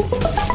you